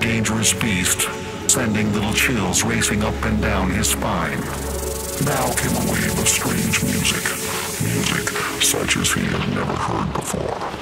Dangerous beast, sending little chills racing up and down his spine. Now came a wave of strange music, music such as he had never heard before.